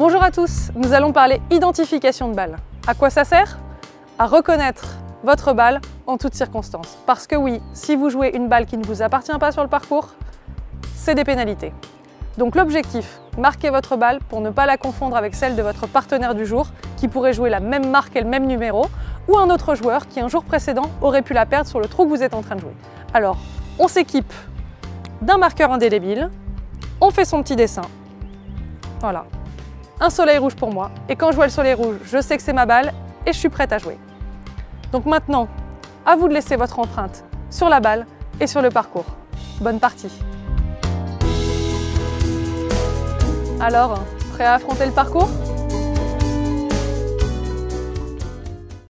Bonjour à tous, nous allons parler identification de balle. À quoi ça sert? À reconnaître votre balle en toutes circonstances. Parce que oui, si vous jouez une balle qui ne vous appartient pas sur le parcours, c'est des pénalités. Donc l'objectif, marquez votre balle pour ne pas la confondre avec celle de votre partenaire du jour qui pourrait jouer la même marque et le même numéro, ou un autre joueur qui un jour précédent aurait pu la perdre sur le trou que vous êtes en train de jouer. Alors, on s'équipe d'un marqueur indélébile, on fait son petit dessin. Voilà. Un soleil rouge pour moi. Et quand je vois le soleil rouge, je sais que c'est ma balle et je suis prête à jouer. Donc maintenant, à vous de laisser votre empreinte sur la balle et sur le parcours. Bonne partie Alors, prêt à affronter le parcours?